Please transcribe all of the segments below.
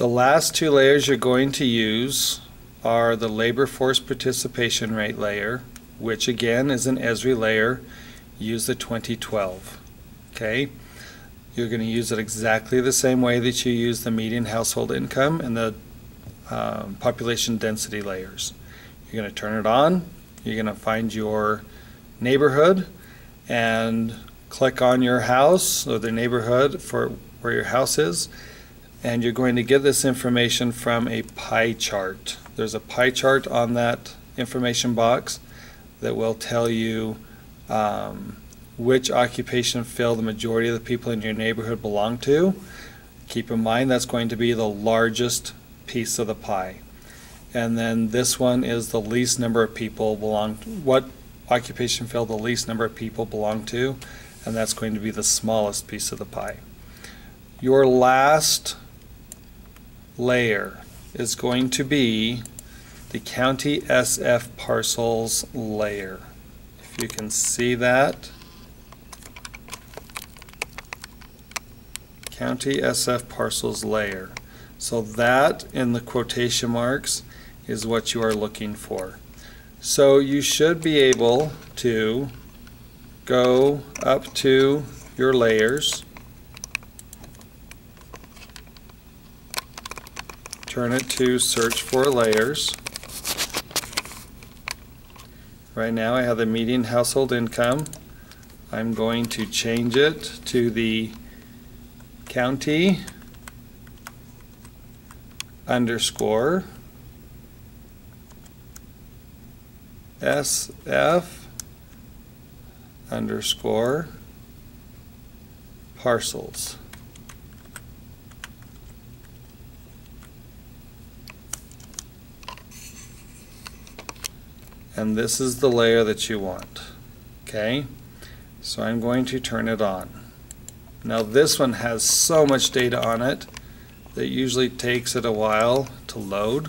The last two layers you're going to use are the labor force participation rate layer, which again is an Esri layer. Use the 2012. Okay? You're going to use it exactly the same way that you use the median household income and the um, population density layers. You're going to turn it on. You're going to find your neighborhood and click on your house or the neighborhood for where your house is. And you're going to get this information from a pie chart. There's a pie chart on that information box that will tell you um, which occupation field the majority of the people in your neighborhood belong to. Keep in mind that's going to be the largest piece of the pie. And then this one is the least number of people belong, to, what occupation field the least number of people belong to, and that's going to be the smallest piece of the pie. Your last layer is going to be the county SF parcels layer. If you can see that. county SF parcels layer. So that in the quotation marks is what you are looking for. So you should be able to go up to your layers, turn it to search for layers. Right now I have the median household income. I'm going to change it to the county underscore SF underscore parcels. And this is the layer that you want. Okay? So I'm going to turn it on. Now this one has so much data on it that usually takes it a while to load.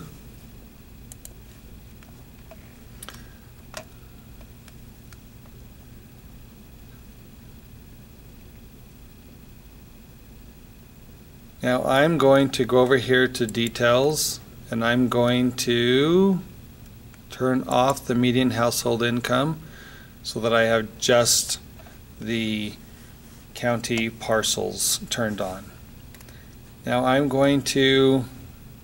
Now I'm going to go over here to details and I'm going to turn off the median household income so that I have just the county parcels turned on. Now I'm going to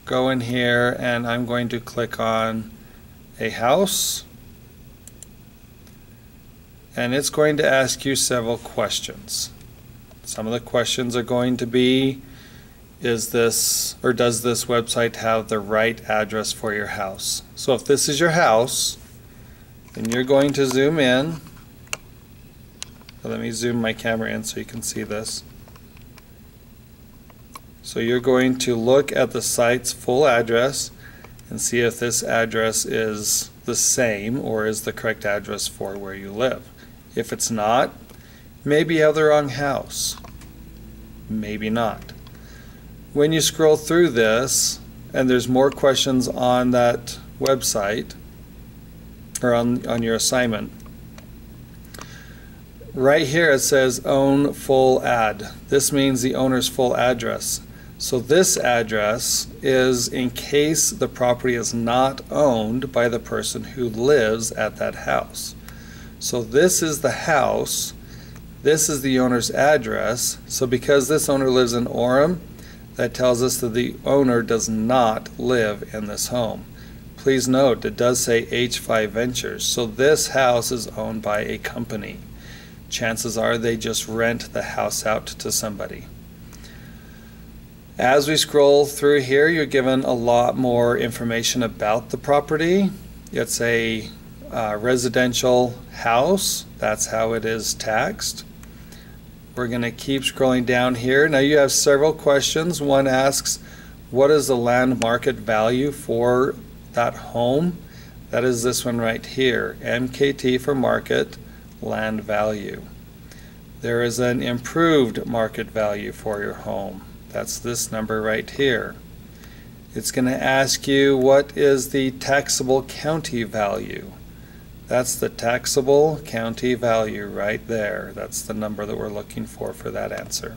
go in here and I'm going to click on a house and it's going to ask you several questions. Some of the questions are going to be is this or does this website have the right address for your house? So if this is your house, then you're going to zoom in let me zoom my camera in so you can see this. So you're going to look at the site's full address and see if this address is the same or is the correct address for where you live. If it's not, maybe you have the wrong house. Maybe not. When you scroll through this, and there's more questions on that website, or on, on your assignment, Right here it says own full ad. This means the owner's full address. So this address is in case the property is not owned by the person who lives at that house. So this is the house. This is the owner's address. So because this owner lives in Orem, that tells us that the owner does not live in this home. Please note, it does say H5 Ventures. So this house is owned by a company chances are they just rent the house out to somebody. As we scroll through here, you're given a lot more information about the property. It's a uh, residential house. That's how it is taxed. We're going to keep scrolling down here. Now you have several questions. One asks, what is the land market value for that home? That is this one right here, MKT for market land value. There is an improved market value for your home. That's this number right here. It's going to ask you what is the taxable county value. That's the taxable county value right there. That's the number that we're looking for for that answer.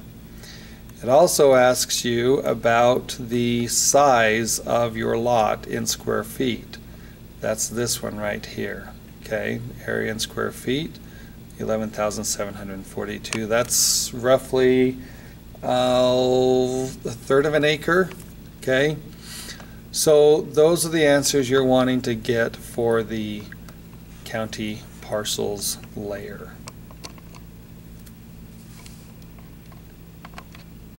It also asks you about the size of your lot in square feet. That's this one right here, okay? Area in square feet, 11,742. That's roughly uh, a third of an acre, okay? So those are the answers you're wanting to get for the county parcels layer.